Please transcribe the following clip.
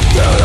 Don't